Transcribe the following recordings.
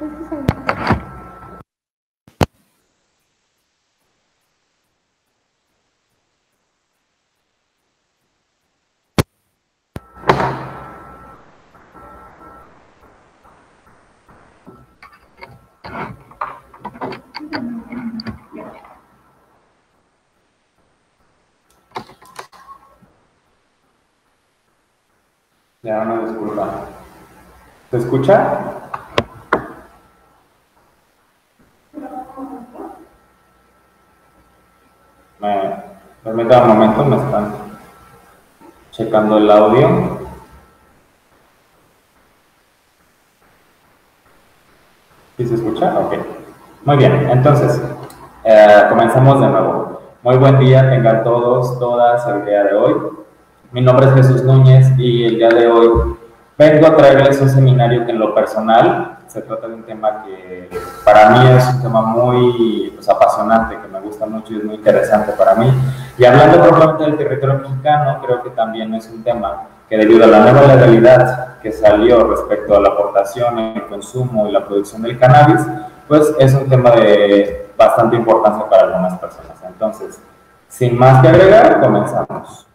Ya una disculpa. ¿Se escucha? Me, permítame un momento, me están checando el audio. ¿Sí se escucha? Ok. Muy bien, entonces, eh, comenzamos de nuevo. Muy buen día tengan todos, todas el día de hoy. Mi nombre es Jesús Núñez y el día de hoy vengo a traerles un seminario que en lo personal se trata de un tema que para mí es un tema muy pues, apasionante, que me gusta mucho y es muy interesante para mí. Y hablando propiamente del territorio mexicano, creo que también es un tema que debido a la nueva legalidad que salió respecto a la aportación, el consumo y la producción del cannabis, pues es un tema de bastante importancia para algunas personas. Entonces, sin más que agregar, comenzamos.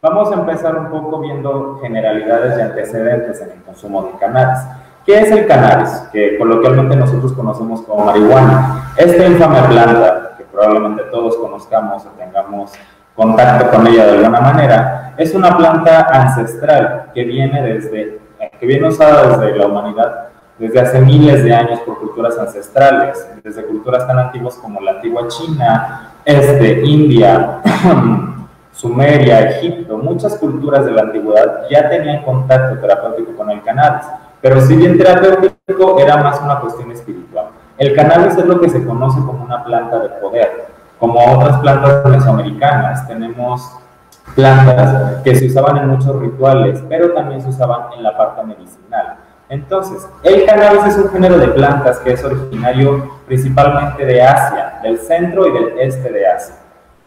Vamos a empezar un poco viendo generalidades y antecedentes en el consumo de cannabis. ¿Qué es el cannabis? Que coloquialmente nosotros conocemos como marihuana. Esta infame planta, que probablemente todos conozcamos o tengamos contacto con ella de alguna manera, es una planta ancestral que viene desde, que viene usada desde la humanidad desde hace miles de años por culturas ancestrales, desde culturas tan antiguas como la antigua China, este, India, Sumeria, Egipto, muchas culturas de la antigüedad ya tenían contacto terapéutico con el cannabis, pero si bien terapéutico era más una cuestión espiritual. El cannabis es lo que se conoce como una planta de poder, como otras plantas mesoamericanas. Tenemos plantas que se usaban en muchos rituales, pero también se usaban en la parte medicinal. Entonces, el cannabis es un género de plantas que es originario principalmente de Asia, del centro y del este de Asia.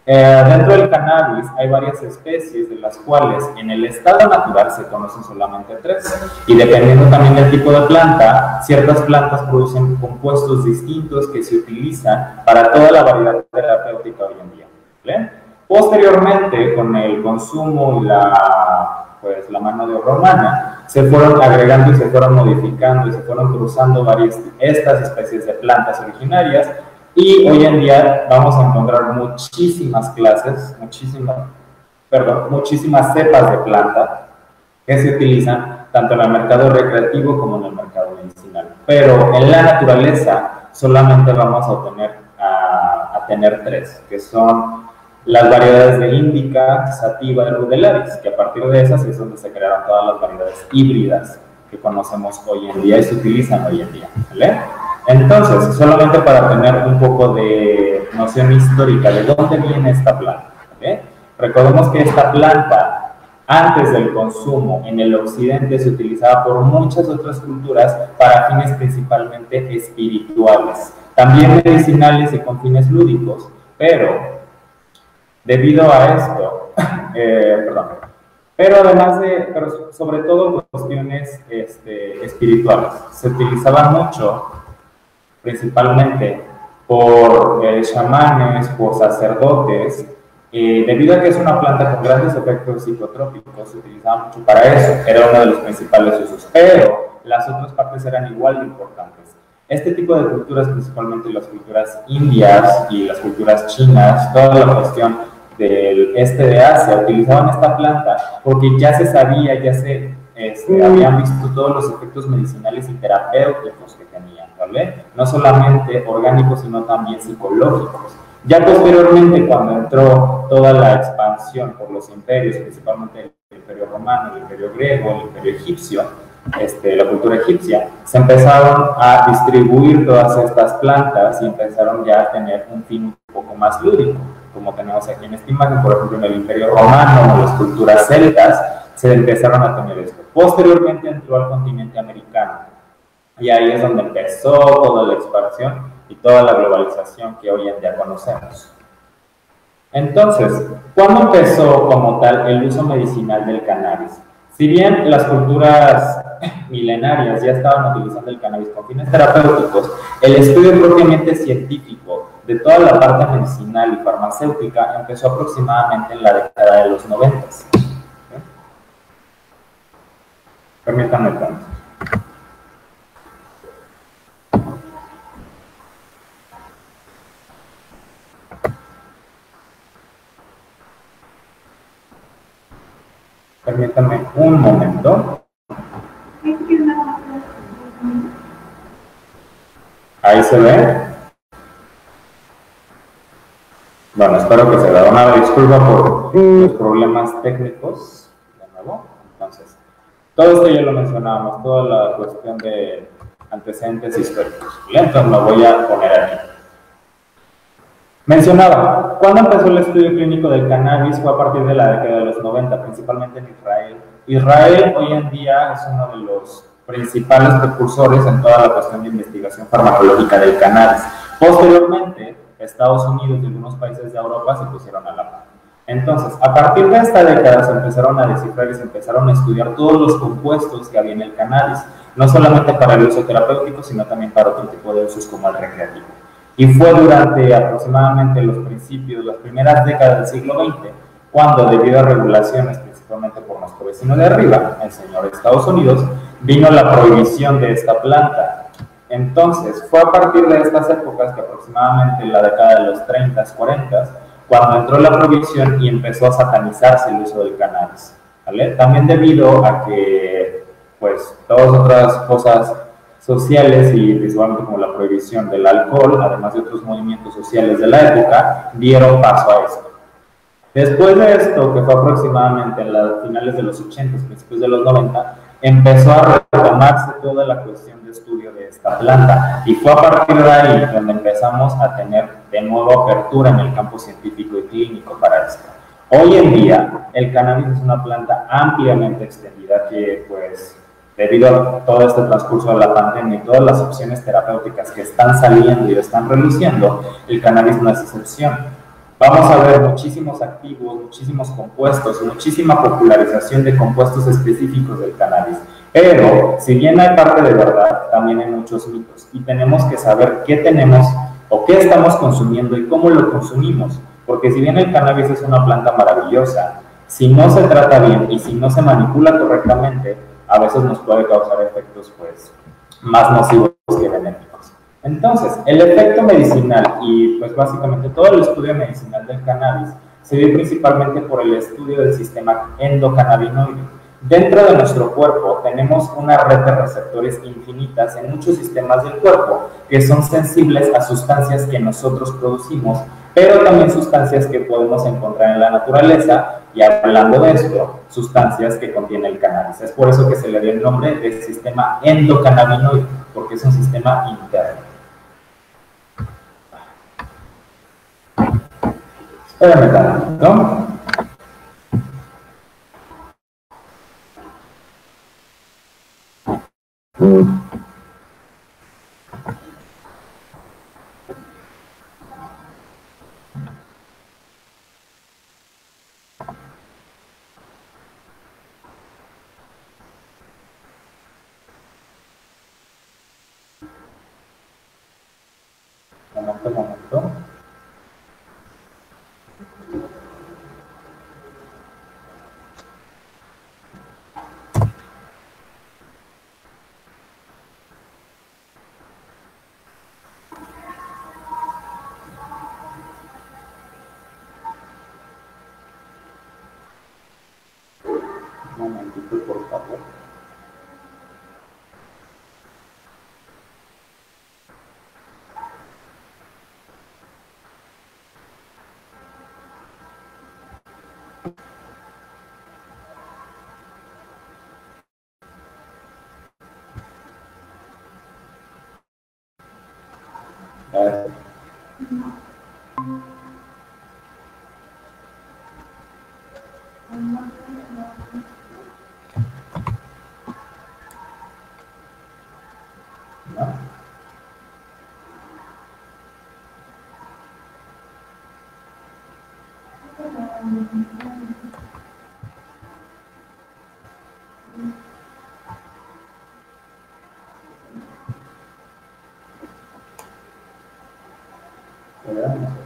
Eh, dentro del cannabis hay varias especies, de las cuales en el estado natural se conocen solamente tres. Y dependiendo también del tipo de planta, ciertas plantas producen compuestos distintos que se utilizan para toda la variedad terapéutica hoy en día. Posteriormente, con el consumo y la, pues, la mano de obra humana, se fueron agregando y se fueron modificando y se fueron cruzando varias estas especies de plantas originarias y hoy en día vamos a encontrar muchísimas clases, muchísimas, perdón, muchísimas cepas de planta que se utilizan tanto en el mercado recreativo como en el mercado medicinal. Pero en la naturaleza solamente vamos a, obtener, a, a tener tres, que son las variedades de Índica, Sativa y Rudelaris, que a partir de esas es donde se crearon todas las variedades híbridas que conocemos hoy en día y se utilizan hoy en día. ¿vale? Entonces, solamente para tener un poco de noción histórica de dónde viene esta planta. Recordemos que esta planta, antes del consumo en el occidente, se utilizaba por muchas otras culturas para fines principalmente espirituales, también medicinales y con fines lúdicos, pero debido a esto, eh, perdón, pero además de, pero sobre todo cuestiones este, espirituales, se utilizaba mucho principalmente por eh, chamanes, por sacerdotes, eh, debido a que es una planta con grandes efectos psicotrópicos, se utilizaba mucho para eso, era uno de los principales usos, pero las otras partes eran igual de importantes. Este tipo de culturas, principalmente las culturas indias y las culturas chinas, toda la cuestión del este de Asia, utilizaban esta planta porque ya se sabía, ya se este, habían visto todos los efectos medicinales y terapéuticos que tenían, ¿vale? No solamente orgánicos, sino también psicológicos. Ya posteriormente, cuando entró toda la expansión por los imperios, principalmente el imperio romano, el imperio griego, el imperio egipcio, este, la cultura egipcia, se empezaron a distribuir todas estas plantas y empezaron ya a tener un fin un poco más lúdico, como tenemos aquí en esta imagen, por ejemplo, en el imperio romano o las culturas celtas, se empezaron a tener esto. Posteriormente entró al continente americano y ahí es donde empezó toda la expansión y toda la globalización que hoy en día conocemos. Entonces, ¿cuándo empezó como tal el uso medicinal del cannabis? Si bien las culturas milenarias ya estaban utilizando el cannabis con fines terapéuticos, el estudio propiamente científico de toda la parte medicinal y farmacéutica empezó aproximadamente en la década de los 90. Permítanme tanto. Permítanme un momento. Ahí se ve. Bueno, espero que se da una disculpa por los problemas técnicos. De nuevo. Entonces, todo esto ya lo mencionábamos, toda la cuestión de antecedentes históricos. Entonces me voy a poner aquí. Mencionaba, cuando empezó el estudio clínico del cannabis fue a partir de la década de los 90, principalmente en Israel. Israel hoy en día es uno de los principales precursores en toda la cuestión de investigación farmacológica del cannabis. Posteriormente, Estados Unidos y algunos países de Europa se pusieron a la par. Entonces, a partir de esta década se empezaron a descifrar y se empezaron a estudiar todos los compuestos que había en el cannabis, no solamente para el uso terapéutico, sino también para otro tipo de usos como el recreativo. Y fue durante aproximadamente los principios, las primeras décadas del siglo XX, cuando debido a regulaciones, principalmente por nuestro vecino de arriba, el señor Estados Unidos, vino la prohibición de esta planta. Entonces, fue a partir de estas épocas, que aproximadamente en la década de los 30, 40, cuando entró la prohibición y empezó a satanizarse el uso del cannabis. ¿vale? También debido a que, pues, todas otras cosas sociales y principalmente como la prohibición del alcohol, además de otros movimientos sociales de la época, dieron paso a esto. Después de esto, que fue aproximadamente en las finales de los 80, principios de los 90, empezó a retomarse toda la cuestión de estudio de esta planta y fue a partir de ahí donde empezamos a tener de nuevo apertura en el campo científico y clínico para esto. Hoy en día, el cannabis es una planta ampliamente extendida que, pues, debido a todo este transcurso de la pandemia y todas las opciones terapéuticas que están saliendo y están reluciendo, el cannabis no es excepción. Vamos a ver muchísimos activos, muchísimos compuestos, muchísima popularización de compuestos específicos del cannabis. Pero, si bien hay parte de verdad, también hay muchos mitos y tenemos que saber qué tenemos o qué estamos consumiendo y cómo lo consumimos. Porque si bien el cannabis es una planta maravillosa, si no se trata bien y si no se manipula correctamente, a veces nos puede causar efectos pues más nocivos que benéficos. Entonces, el efecto medicinal y pues básicamente todo el estudio medicinal del cannabis se ve principalmente por el estudio del sistema endocannabinoide. Dentro de nuestro cuerpo tenemos una red de receptores infinitas en muchos sistemas del cuerpo que son sensibles a sustancias que nosotros producimos, pero también sustancias que podemos encontrar en la naturaleza y hablando de esto, sustancias que contiene el cannabis. Es por eso que se le dio el nombre de sistema endocannabinoide, porque es un sistema interno. Espérame, ¿no? Mm. 92 por favor. Thank you. É.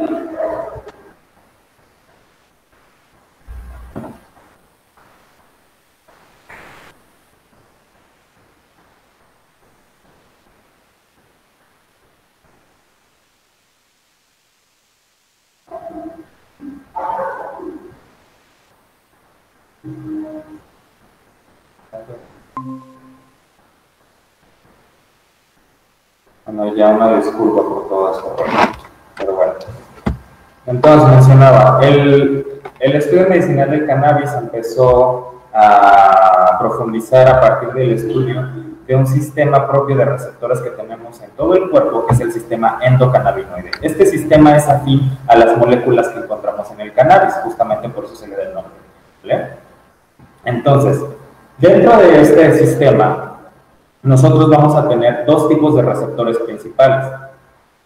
Bueno, ya una disculpa por pero bueno. Entonces mencionaba, el, el estudio medicinal del cannabis empezó a profundizar a partir del estudio de un sistema propio de receptores que tenemos en todo el cuerpo, que es el sistema endocannabinoide. Este sistema es afín a las moléculas que encontramos en el cannabis, justamente por eso se le da el nombre. ¿vale? Entonces, dentro de este sistema, nosotros vamos a tener dos tipos de receptores principales.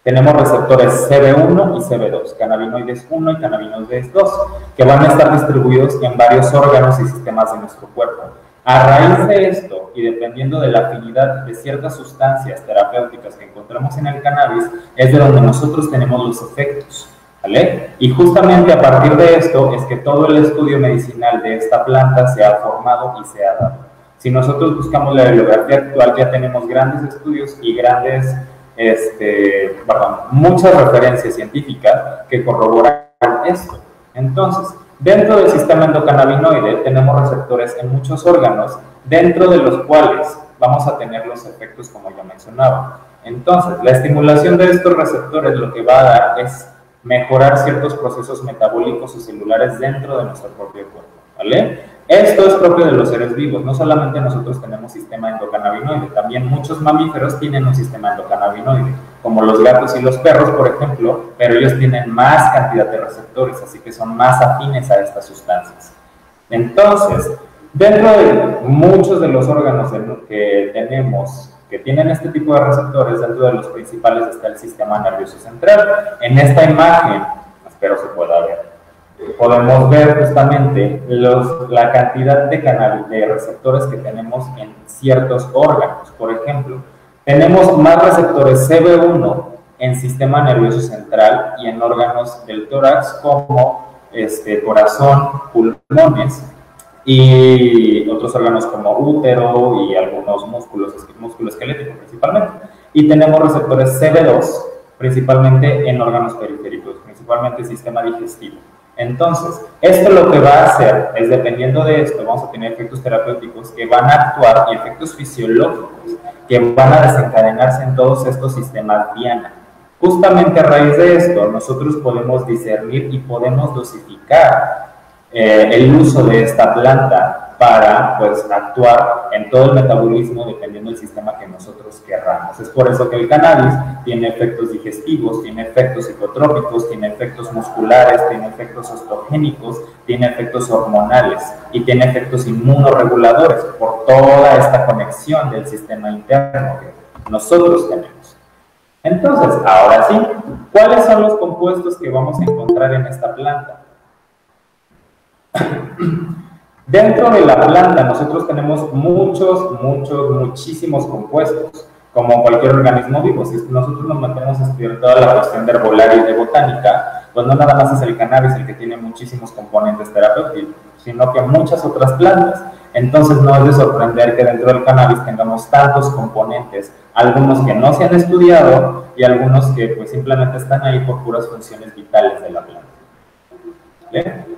Tenemos receptores CB1 y CB2, cannabinoides 1 y cannabinoides 2, que van a estar distribuidos en varios órganos y sistemas de nuestro cuerpo. A raíz de esto, y dependiendo de la afinidad de ciertas sustancias terapéuticas que encontramos en el cannabis, es de donde nosotros tenemos los efectos. ¿vale? Y justamente a partir de esto es que todo el estudio medicinal de esta planta se ha formado y se ha dado. Si nosotros buscamos la bibliografía actual, ya tenemos grandes estudios y grandes, este, muchas referencias científicas que corroboran esto. Entonces, dentro del sistema endocannabinoide tenemos receptores en muchos órganos, dentro de los cuales vamos a tener los efectos como ya mencionaba. Entonces, la estimulación de estos receptores lo que va a dar es mejorar ciertos procesos metabólicos o celulares dentro de nuestro propio cuerpo, ¿vale? Esto es propio de los seres vivos, no solamente nosotros tenemos sistema endocannabinoide, también muchos mamíferos tienen un sistema endocannabinoide, como los gatos y los perros, por ejemplo, pero ellos tienen más cantidad de receptores, así que son más afines a estas sustancias. Entonces, dentro de muchos de los órganos que tenemos que tienen este tipo de receptores, dentro de los principales está el sistema nervioso central. En esta imagen, espero se pueda ver, podemos ver justamente la cantidad de, canal, de receptores que tenemos en ciertos órganos. Por ejemplo, tenemos más receptores CB1 en sistema nervioso central y en órganos del tórax como este, corazón, pulmones y otros órganos como útero y algunos músculos, músculo esquelético principalmente. Y tenemos receptores CB2 principalmente en órganos periféricos, principalmente sistema digestivo. Entonces, esto lo que va a hacer es, dependiendo de esto, vamos a tener efectos terapéuticos que van a actuar y efectos fisiológicos que van a desencadenarse en todos estos sistemas diana. Justamente a raíz de esto, nosotros podemos discernir y podemos dosificar eh, el uso de esta planta para pues, actuar en todo el metabolismo dependiendo del sistema que nosotros querramos. Es por eso que el cannabis tiene efectos digestivos, tiene efectos psicotrópicos, tiene efectos musculares, tiene efectos osteogénicos, tiene efectos hormonales y tiene efectos inmunoreguladores por toda esta conexión del sistema interno que nosotros tenemos. Entonces, ahora sí, ¿cuáles son los compuestos que vamos a encontrar en esta planta? Dentro de la planta nosotros tenemos muchos, muchos, muchísimos compuestos, como cualquier organismo vivo. Si nosotros nos metemos a estudiar toda la cuestión de herbolaria y de botánica, pues no nada más es el cannabis el que tiene muchísimos componentes terapéuticos, sino que muchas otras plantas. Entonces no es de sorprender que dentro del cannabis tengamos tantos componentes, algunos que no se han estudiado y algunos que pues simplemente están ahí por puras funciones vitales de la planta.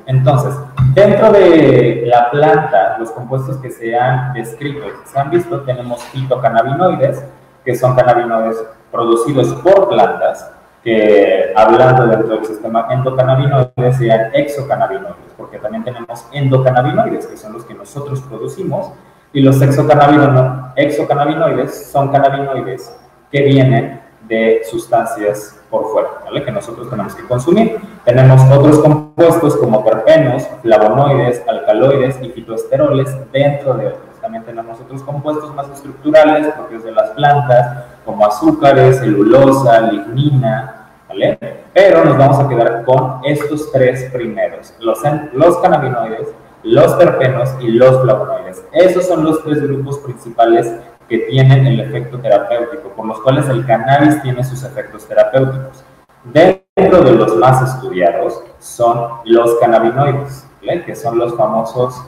Entonces, dentro de la planta, los compuestos que se han descrito y se han visto, tenemos fitocannabinoides, que son cannabinoides producidos por plantas, que hablando dentro del sistema endocannabinoides sean exocannabinoides, porque también tenemos endocannabinoides, que son los que nosotros producimos, y los exocannabinoides son cannabinoides que vienen de sustancias por fuera, que nosotros tenemos que consumir. Tenemos otros compuestos como terpenos, flavonoides, alcaloides y fitoesteroles dentro de otros. También tenemos otros compuestos más estructurales propios de las plantas, como azúcares, celulosa, lignina, ¿vale? Pero nos vamos a quedar con estos tres primeros, los, los cannabinoides, los terpenos y los flavonoides. Esos son los tres grupos principales que tienen el efecto terapéutico, por los cuales el cannabis tiene sus efectos terapéuticos. Dentro dentro de los más estudiados son los cannabinoides, que son los famosos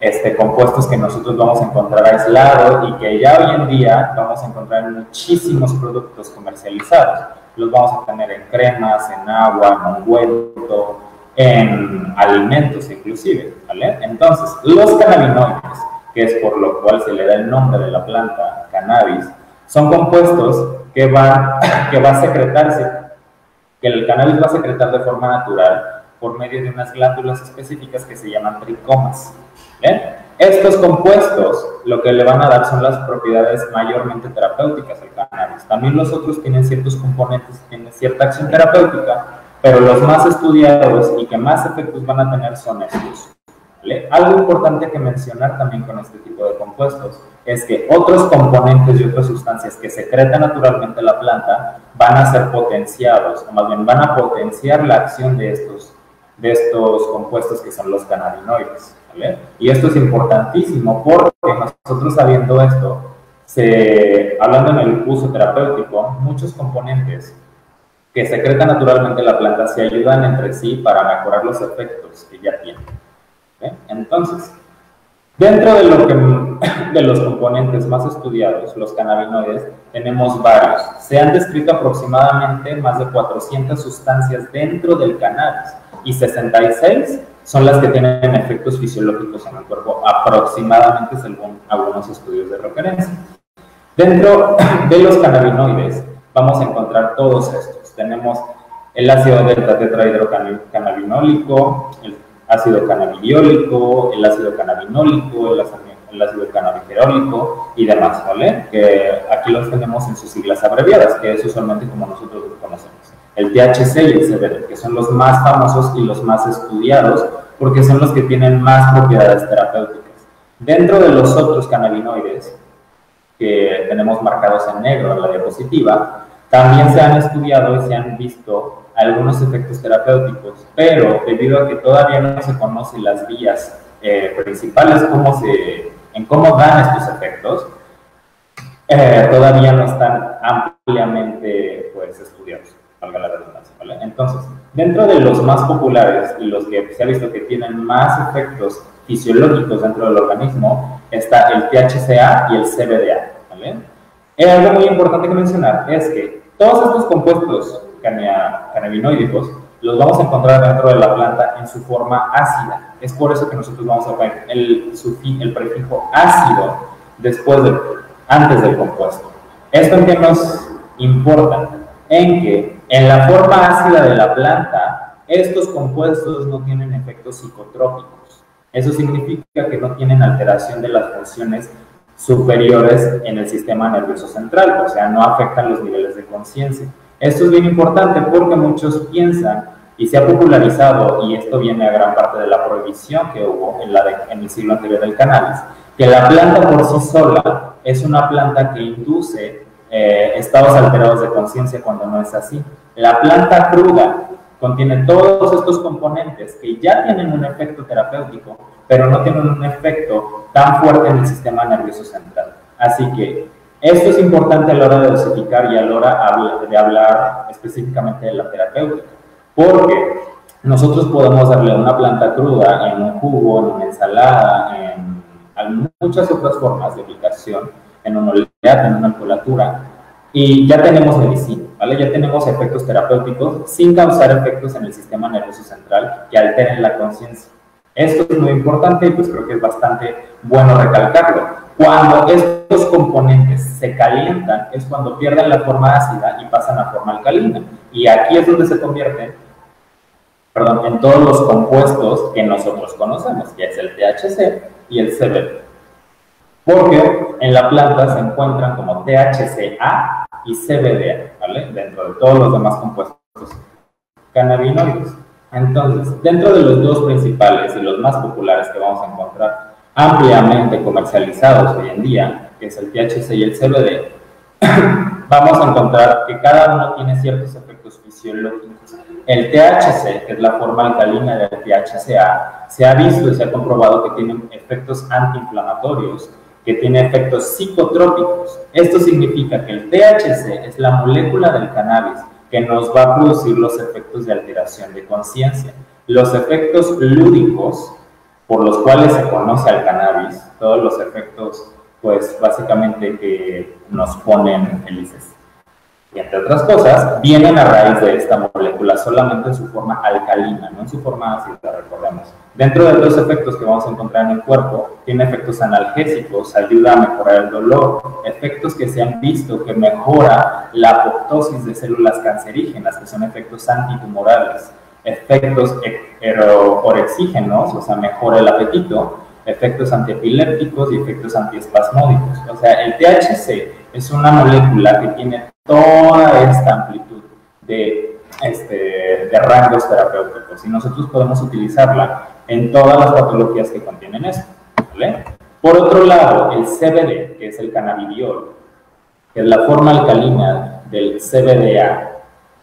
este, compuestos que nosotros vamos a encontrar aislados y que ya hoy en día vamos a encontrar en muchísimos productos comercializados. Los vamos a tener en cremas, en agua, en ungüento, en alimentos inclusive, ¿vale? Entonces, los cannabinoides, que es por lo cual se le da el nombre de la planta cannabis, son compuestos que van, que va a secretarse, que el cannabis va a secretar de forma natural por medio de unas glándulas específicas que se llaman tricomas. Estos compuestos lo que le van a dar son las propiedades mayormente terapéuticas al cannabis. También los otros tienen ciertos componentes, tienen cierta acción terapéutica, pero los más estudiados y que más efectos van a tener son estos. Algo importante que mencionar también con este tipo de compuestos es que otros componentes y otras sustancias que secreta naturalmente la planta van a ser potenciados, o más bien van a potenciar la acción de estos, de estos compuestos que son los cannabinoides. Y esto es importantísimo porque nosotros sabiendo esto, se, hablando en el uso terapéutico, muchos componentes que secreta naturalmente la planta se ayudan entre sí para mejorar los efectos que ya tienen. Entonces, dentro de los componentes más estudiados, los cannabinoides, tenemos varios. Se han descrito aproximadamente más de 400 sustancias dentro del cannabis y 66 son las que tienen efectos fisiológicos en el cuerpo, aproximadamente según algunos estudios de referencia. Dentro de los cannabinoides vamos a encontrar todos estos. Tenemos el ácido delta tetrahidrocannabinólico, el ácido cannabidiólico, el ácido cannabinólico, el ácido, el ácido y demás, ¿vale? Que aquí los tenemos en sus siglas abreviadas, que es usualmente como nosotros los conocemos el THC y el CBD, que son los más famosos y los más estudiados, porque son los que tienen más propiedades terapéuticas. Dentro de los otros cannabinoides, que tenemos marcados en negro en la diapositiva, también se han estudiado y se han visto algunos efectos terapéuticos, pero debido a que todavía no se conocen las vías eh, principales cómo se, en cómo dan estos efectos, eh, todavía no están ampliamente pues, estudiados valga la redundancia, ¿vale? Entonces, dentro de los más populares y los que se ha visto que tienen más efectos fisiológicos dentro del organismo, está el THCA y el CBDA, ¿vale? Y algo muy importante que mencionar es que todos estos compuestos cannabinoidicos los vamos a encontrar dentro de la planta en su forma ácida. Es por eso que nosotros vamos a poner el, prefijo ácido después de, antes del compuesto. ¿Esto en qué nos importa? En que en la forma ácida de la planta, estos compuestos no tienen efectos psicotrópicos. Eso significa que no tienen alteración de las funciones superiores en el sistema nervioso central, o sea, no afectan los niveles de conciencia. Esto es bien importante porque muchos piensan, y se ha popularizado, y esto viene a gran parte de la prohibición que hubo en, la en el siglo anterior del cannabis, que la planta por sí sola es una planta que induce eh, estados alterados de conciencia cuando no es así. La planta cruda contiene todos estos componentes que ya tienen un efecto terapéutico, pero no tienen un efecto tan fuerte en el sistema nervioso central. Así que esto es importante a la hora de dosificar y a la hora de hablar específicamente de la terapéutica, porque nosotros podemos darle una planta cruda en un jugo, en una ensalada, en muchas otras formas de aplicación, en un oleaje, en una alcoholatura, y ya tenemos medicina, ¿vale? Ya tenemos efectos terapéuticos sin causar efectos en el sistema nervioso central que alteren la conciencia. Esto es muy importante y pues creo que es bastante bueno recalcarlo. Cuando estos componentes se calientan es cuando pierden la forma ácida y pasan a forma alcalina. Y aquí es donde se convierten, perdón, en todos los compuestos que nosotros conocemos, que es el THC y el CBD porque en la planta se encuentran como THCA y CBDA, ¿vale? Dentro de todos los demás compuestos cannabinoides. Entonces, dentro de los dos principales y los más populares que vamos a encontrar ampliamente comercializados hoy en día, que es el THC y el CBD, vamos a encontrar que cada uno tiene ciertos efectos fisiológicos. El THC, que es la forma alcalina del THCA, se ha visto y se ha comprobado que tiene efectos antiinflamatorios que tiene efectos psicotrópicos. Esto significa que el THC es la molécula del cannabis que nos va a producir los efectos de alteración de conciencia. Los efectos lúdicos por los cuales se conoce al cannabis, todos los efectos, pues básicamente que nos ponen felices y entre otras cosas, vienen a raíz de esta molécula solamente en su forma alcalina, no en su forma ácida, recordemos. Dentro de los efectos que vamos a encontrar en el cuerpo, tiene efectos analgésicos, ayuda a mejorar el dolor, efectos que se han visto que mejora la apoptosis de células cancerígenas, que son efectos antitumorales, efectos orexígenos, o sea, mejora el apetito, efectos antiepilépticos y efectos antiespasmódicos. O sea, el THC es una molécula que tiene toda esta amplitud de, este, de rangos terapéuticos y nosotros podemos utilizarla en todas las patologías que contienen esto. ¿vale? Por otro lado, el CBD, que es el cannabidiol, que es la forma alcalina del CBDA,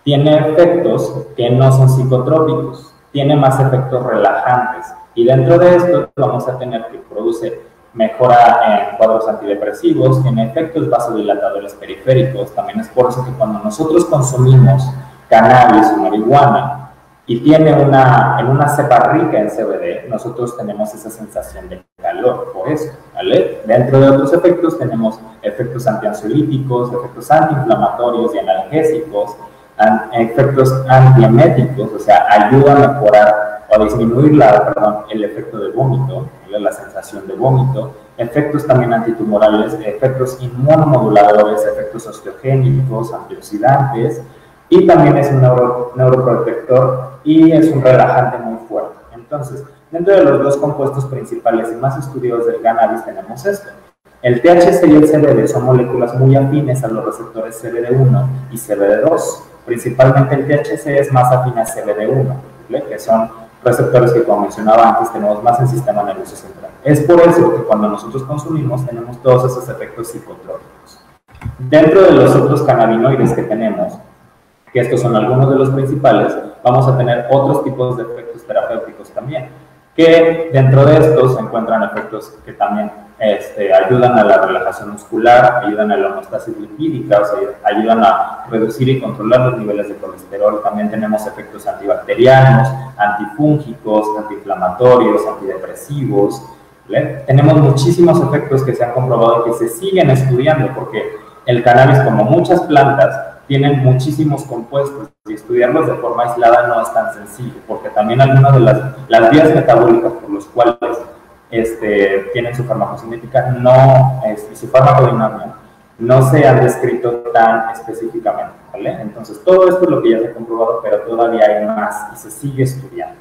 tiene efectos que no son psicotrópicos, tiene más efectos relajantes. Y dentro de esto vamos a tener que produce mejora en cuadros antidepresivos, tiene efectos vasodilatadores periféricos. También es por eso que cuando nosotros consumimos cannabis o marihuana y tiene una, en una cepa rica en CBD, nosotros tenemos esa sensación de calor, por eso, ¿vale? Dentro de otros efectos tenemos efectos antiansiolíticos, efectos antiinflamatorios y analgésicos, efectos antieméticos, o sea, ayuda a mejorar o a disminuir la, perdón, el efecto de vómito, la sensación de vómito, efectos también antitumorales, efectos inmunomoduladores, efectos osteogénicos, antioxidantes, y también es un neuro, neuroprotector y es un relajante muy fuerte. Entonces, dentro de los dos compuestos principales y más estudiados del cannabis tenemos esto. El THC y el CBD son moléculas muy afines a los receptores CBD1 y CBD2. Principalmente el THC es más afín a CBD1, que son receptores que, como mencionaba antes, tenemos más en sistema nervioso central. Es por eso que cuando nosotros consumimos tenemos todos esos efectos psicotrópicos. Dentro de los otros cannabinoides que tenemos, que estos son algunos de los principales, vamos a tener otros tipos de efectos terapéuticos también, que dentro de estos se encuentran efectos que también este, ayudan a la relajación muscular, ayudan a la homeostasis lipídica, o sea, ayudan a reducir y controlar los niveles de colesterol. También tenemos efectos antibacterianos, antifúngicos, antiinflamatorios, antidepresivos. Tenemos muchísimos efectos que se han comprobado y que se siguen estudiando porque el cannabis, como muchas plantas, tienen muchísimos compuestos y estudiarlos de forma aislada no es tan sencillo, porque también algunas de las, las vías metabólicas por las cuales este, tienen su farmacocinética, no, este, su farmacodinámica, no se han descrito tan específicamente. Entonces, todo esto es lo que ya se ha comprobado, pero todavía hay más y se sigue estudiando.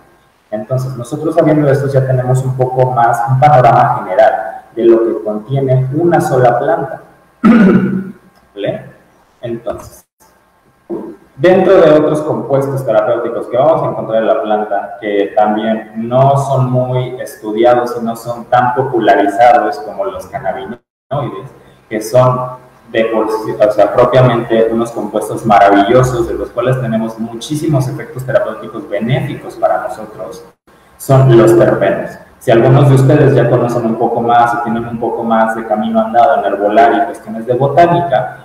Entonces, nosotros sabiendo esto ya tenemos un poco más, un panorama general de lo que contiene una sola planta. Entonces, Dentro de otros compuestos terapéuticos que vamos a encontrar en la planta, que también no son muy estudiados y no son tan popularizados como los cannabinoides, que son de por o sea, propiamente unos compuestos maravillosos de los cuales tenemos muchísimos efectos terapéuticos benéficos para nosotros, son los terpenos. Si algunos de ustedes ya conocen un poco más o tienen un poco más de camino andado en herbolaria y cuestiones de botánica,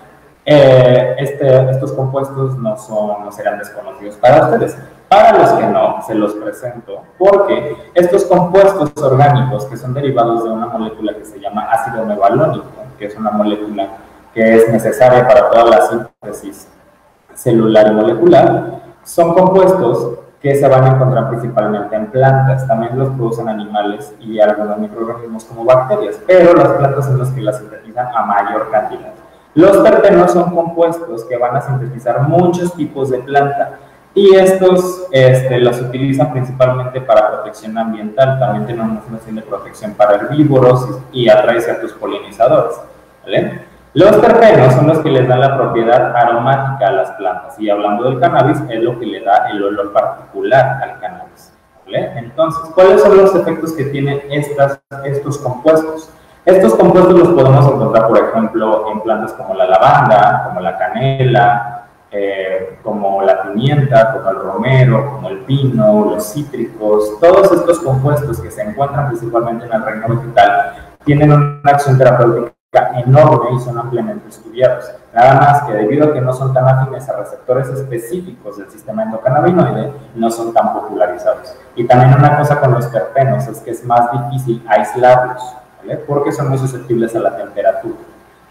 eh, este, estos compuestos no, son, no serán desconocidos para ustedes. Para los que no, se los presento, porque estos compuestos orgánicos, que son derivados de una molécula que se llama ácido mevalónico, que es una molécula que es necesaria para toda la síntesis celular y molecular, son compuestos que se van a encontrar principalmente en plantas. También los producen animales y algunos microorganismos como bacterias, pero las plantas son las que las sintetizan a mayor cantidad. Los terpenos son compuestos que van a sintetizar muchos tipos de planta y estos este, los utilizan principalmente para protección ambiental, también tienen una función de protección para herbívoros y, atrae ciertos polinizadores. Los terpenos son los que les dan la propiedad aromática a las plantas y hablando del cannabis es lo que le da el olor particular al cannabis. Entonces, ¿cuáles son los efectos que tienen estas, estos compuestos? Estos compuestos los podemos encontrar, por ejemplo, en plantas como la lavanda, como la canela, eh, como la pimienta, como el romero, como el pino, los cítricos. Todos estos compuestos que se encuentran principalmente en el reino vegetal tienen una acción terapéutica enorme y son ampliamente estudiados. Nada más que debido a que no son tan afines a receptores específicos del sistema endocannabinoide, no son tan popularizados. Y también una cosa con los terpenos es que es más difícil aislarlos, ¿vale? porque son muy susceptibles a la temperatura.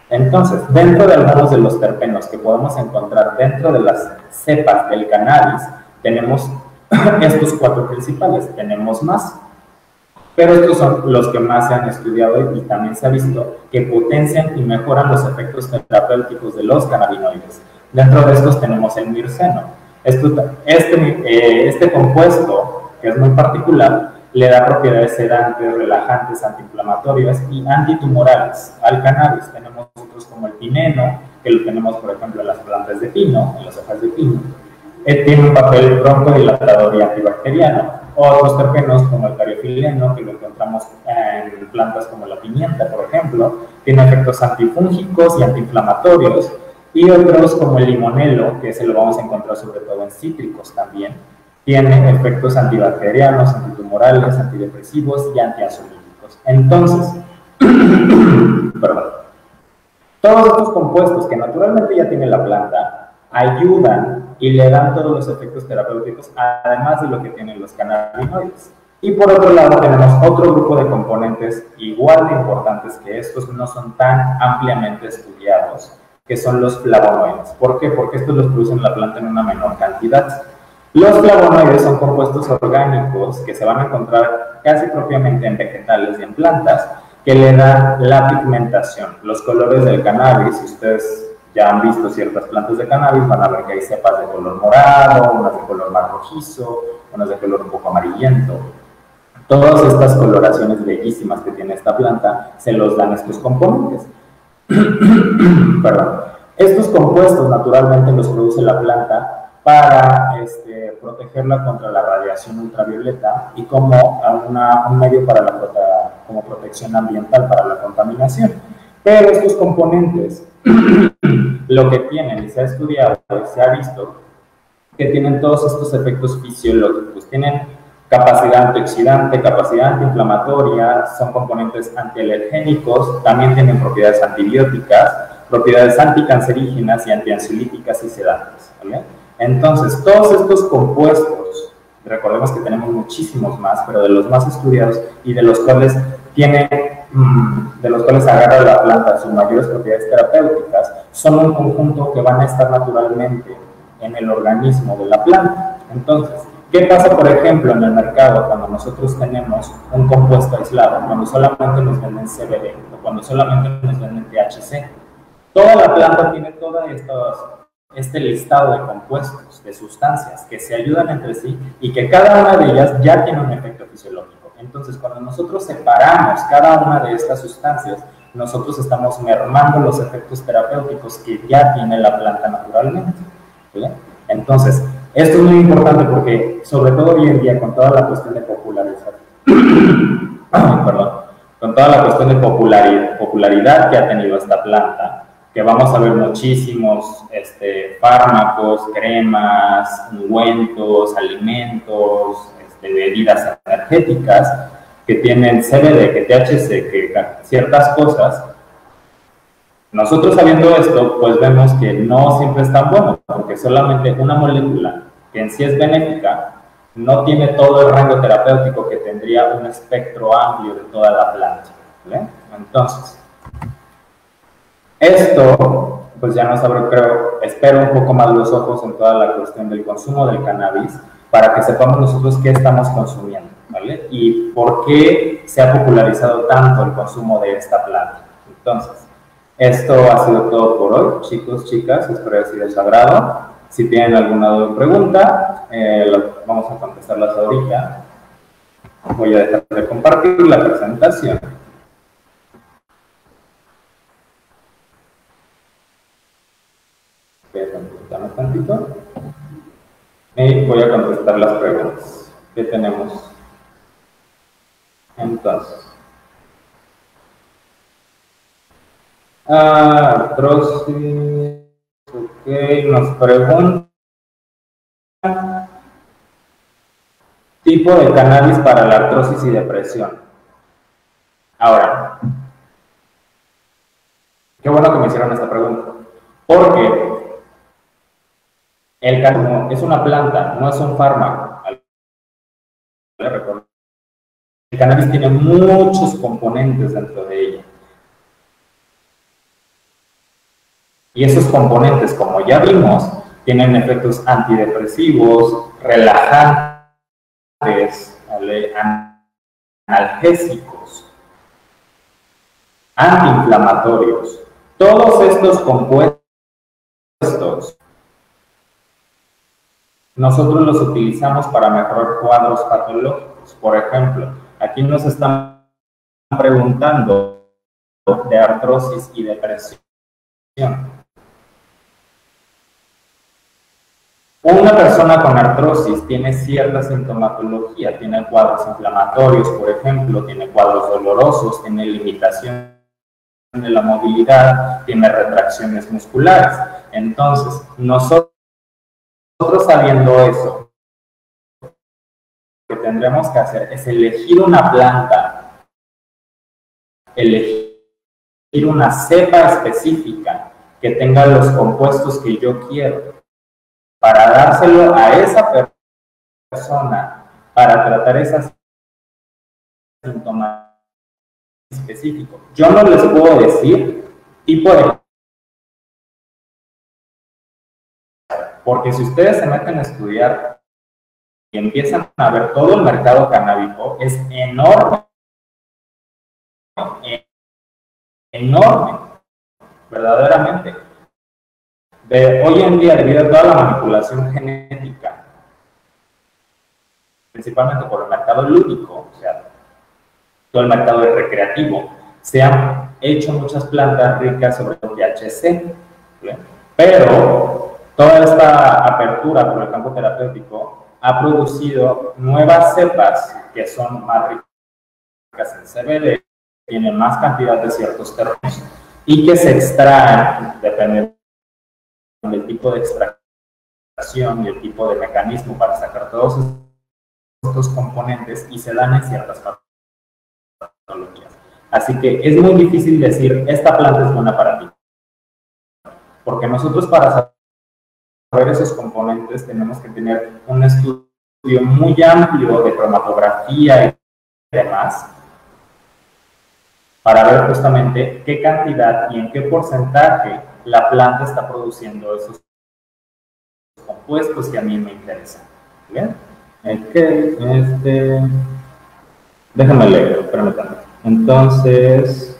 Entonces, dentro de algunos de los terpenos que podemos encontrar dentro de las cepas del cannabis, tenemos estos cuatro principales, tenemos más, pero estos son los que más se han estudiado y también se ha visto que potencian y mejoran los efectos terapéuticos de los cannabinoides. Dentro de estos tenemos el mirceno. este, eh, este compuesto, que es muy particular, le da propiedades sedantes, relajantes, antiinflamatorias y antitumorales al cannabis. Tenemos otros como el pineno, que lo tenemos, por ejemplo, en las plantas de pino, en las hojas de pino. Eh, tiene un papel broncodilatador y antibacteriano. Otros terpenos, como el cariofileno, que lo encontramos en plantas como la pimienta, por ejemplo, tiene efectos antifúngicos y antiinflamatorios. Y otros, como el limonelo, que se lo vamos a encontrar sobre todo en cítricos también, tiene efectos antibacterianos, antitumorales, antidepresivos y antiazolíticos. Entonces, perdón, todos estos compuestos que naturalmente ya tiene la planta ayudan y le dan todos los efectos terapéuticos, además de lo que tienen los cannabinoides. Y por otro lado tenemos otro grupo de componentes igual de importantes que estos no son tan ampliamente estudiados, que son los flavonoides. ¿Por qué? Porque estos los producen la planta en una menor cantidad. Los flavonoides son compuestos orgánicos que se van a encontrar casi propiamente en vegetales y en plantas que le dan la pigmentación, los colores del cannabis. Si ustedes ya han visto ciertas plantas de cannabis, van a ver que hay cepas de color morado, unas de color más rojizo, unas de color un poco amarillento. Todas estas coloraciones bellísimas que tiene esta planta se los dan estos componentes. Perdón. Estos compuestos naturalmente los produce la planta para este, protegerla contra la radiación ultravioleta y como un medio para la como protección ambiental para la contaminación. Pero estos componentes, lo que tienen y se ha estudiado y se ha visto, que tienen todos estos efectos fisiológicos, tienen capacidad antioxidante, capacidad antiinflamatoria, son componentes antialergénicos, también tienen propiedades antibióticas, propiedades anticancerígenas y antiansiolíticas y sedantes. ¿vale? Entonces, todos estos compuestos, recordemos que tenemos muchísimos más, pero de los más estudiados y de los cuales tiene, mm, de los cuales agarra la planta sus mayores propiedades terapéuticas, son un conjunto que van a estar naturalmente en el organismo de la planta. Entonces, ¿qué pasa, por ejemplo, en el mercado cuando nosotros tenemos un compuesto aislado, cuando solamente nos venden CBD o cuando solamente nos venden THC? Toda la planta tiene todas estas este listado de compuestos, de sustancias que se ayudan entre sí y que cada una de ellas ya tiene un efecto fisiológico. Entonces, cuando nosotros separamos cada una de estas sustancias, nosotros estamos mermando los efectos terapéuticos que ya tiene la planta naturalmente. Entonces, esto es muy importante porque, sobre todo hoy en día, con toda la cuestión de popularizar, perdón, con toda la cuestión de popularidad, popularidad que ha tenido esta planta, que vamos a ver muchísimos este, fármacos, cremas, ungüentos, alimentos, este, bebidas energéticas que tienen CBD, que THC, que ciertas cosas. Nosotros sabiendo esto, pues vemos que no siempre es tan bueno, porque solamente una molécula que en sí es benéfica no tiene todo el rango terapéutico que tendría un espectro amplio de toda la planta. Entonces, esto, pues ya nos abre, creo, espero un poco más los ojos en toda la cuestión del consumo del cannabis para que sepamos nosotros qué estamos consumiendo, ¿vale? Y por qué se ha popularizado tanto el consumo de esta planta. Entonces, esto ha sido todo por hoy, chicos, chicas, espero haya sido sagrado. Si tienen alguna duda o pregunta, eh, vamos a contestarlas ahorita. Voy a dejar de compartir la presentación. Tantito. Y voy a contestar las preguntas que tenemos. Entonces. artrosis. Ok, nos pregunta. Tipo de cannabis para la artrosis y depresión. Ahora, Qué bueno que me hicieron esta pregunta. Porque el cannabis es una planta, no es un fármaco. El cannabis tiene muchos componentes dentro de ella. Y esos componentes, como ya vimos, tienen efectos antidepresivos, relajantes, analgésicos, antiinflamatorios. Todos estos compuestos nosotros los utilizamos para mejorar cuadros patológicos. Por ejemplo, aquí nos están preguntando de artrosis y depresión. Una persona con artrosis tiene cierta sintomatología, tiene cuadros inflamatorios, por ejemplo, tiene cuadros dolorosos, tiene limitación de la movilidad, tiene retracciones musculares. Entonces, nosotros sabiendo eso, lo que tendremos que hacer es elegir una planta, elegir una cepa específica que tenga los compuestos que yo quiero para dárselo a esa persona para tratar esas síntomas específicos. Yo no les puedo decir tipo de... Porque si ustedes se meten a estudiar y empiezan a ver todo el mercado canábico, es enorme. Enorme. Verdaderamente hoy en día, debido a toda la manipulación genética, principalmente por el mercado lúdico, o sea, todo el mercado recreativo, se han hecho muchas plantas ricas sobre el THC, pero toda esta apertura por el campo terapéutico ha producido nuevas cepas que son más ricas en CBD, tienen más cantidad de ciertos términos y que se extraen, dependiendo el tipo de extracción y el tipo de mecanismo para sacar todos estos componentes y se dan en ciertas patologías. Así que es muy difícil decir, esta planta es buena para ti. Porque nosotros para saber esos componentes tenemos que tener un estudio muy amplio de cromatografía y demás para ver justamente qué cantidad y en qué porcentaje la planta está produciendo esos compuestos que a mí me interesan. ¿Bien? este, déjame leer, permítanme. Entonces,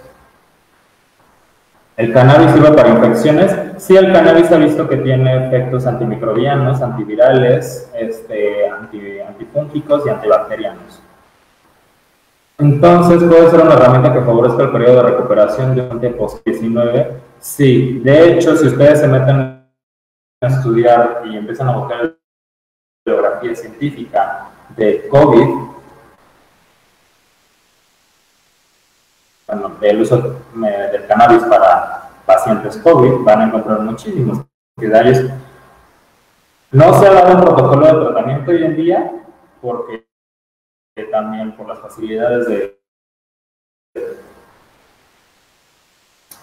¿el cannabis sirve para infecciones? Sí, el cannabis ha visto que tiene efectos antimicrobianos, antivirales, este, anti, antifúngicos y antibacterianos. Entonces, ¿puede ser una herramienta que favorezca el periodo de recuperación de un post-19? Sí, de hecho, si ustedes se meten a estudiar y empiezan a buscar biografía científica de COVID, bueno, del uso del cannabis para pacientes COVID, van a encontrar muchísimos. No se ha dado un protocolo de tratamiento hoy en día porque también por las facilidades de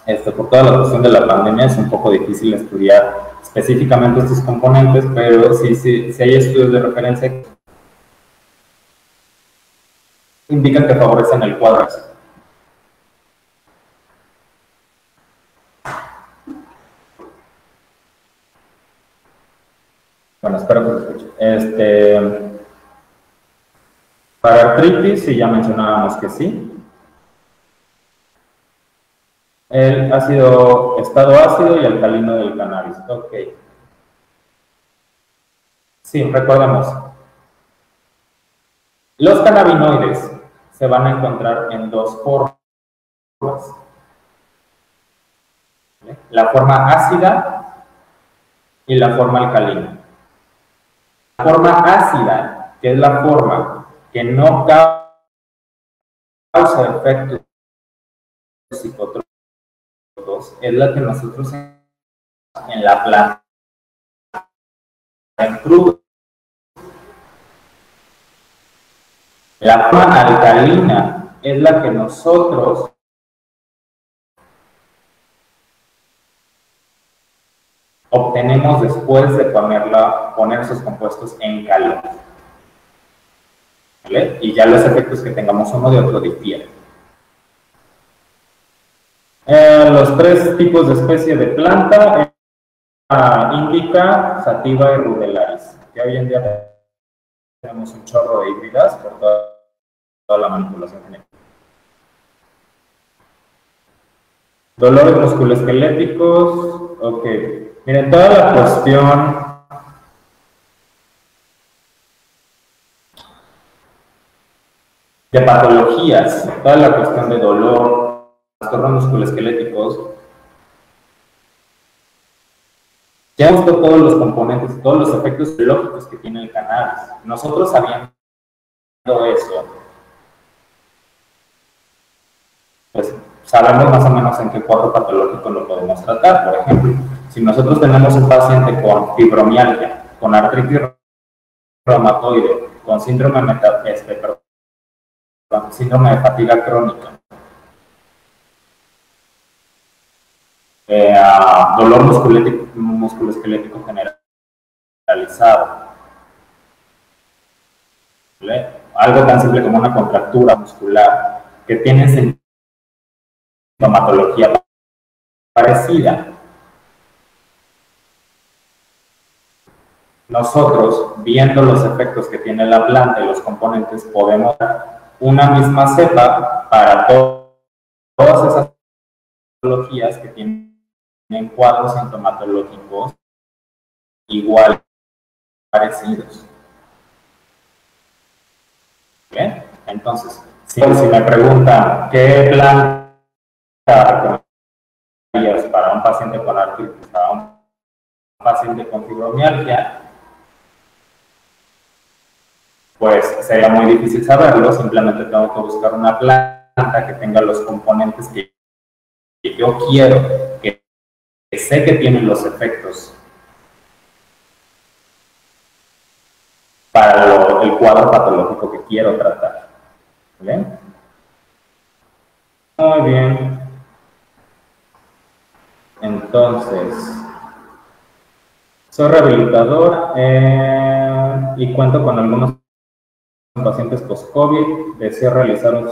esto, por toda la cuestión de la pandemia es un poco difícil estudiar específicamente estos componentes, pero sí, sí, sí hay estudios de referencia que indican que favorecen el cuadro. Bueno, espero que lo escuchen. Este, para artritis, sí, ya mencionábamos que sí. El ácido, estado ácido y alcalino del cannabis. Ok. Sí, recordemos. Los cannabinoides se van a encontrar en dos formas. La forma ácida y la forma alcalina. Forma ácida, que es la forma que no causa efectos psicotrópicos, es la que nosotros en la planta en crudo. La forma alcalina es la que nosotros obtenemos después de ponerla, poner esos compuestos en calor. ¿Vale? Y ya los efectos que tengamos uno de otro difieren. Eh, los tres tipos de especie de planta, eh, indica, sativa y rudelaris, que hoy en día tenemos un chorro de híbridas por toda, toda la manipulación genética. Dolores musculoesqueléticos, ok. Miren, toda la cuestión de patologías, toda la cuestión de dolor, trastornos musculoesqueléticos, ya hemos visto todos los componentes, todos los efectos biológicos que tiene el cannabis. Nosotros sabiendo eso, pues sabemos más o menos en qué cuadro patológico lo podemos tratar. Por ejemplo, si nosotros tenemos un paciente con fibromialgia, con artritis reumatoide, con síndrome, este, de fatiga crónica, eh, dolor musculoesquelético generalizado, algo tan simple como una contractura muscular que tiene sintomatología parecida. Nosotros, viendo los efectos que tiene la planta y los componentes, podemos dar una misma cepa para todas esas patologías que tienen cuadros sintomatológicos igual parecidos. ¿Bien? Entonces, si, me preguntan qué planta para un paciente con artritis, para un paciente con fibromialgia, pues sería muy difícil saberlo, simplemente tengo que buscar una planta que tenga los componentes que, yo quiero, que, sé que tienen los efectos para el cuadro patológico que quiero tratar. Muy bien. Entonces, soy rehabilitador eh, y cuento con algunos pacientes post-COVID. Deseo realizar un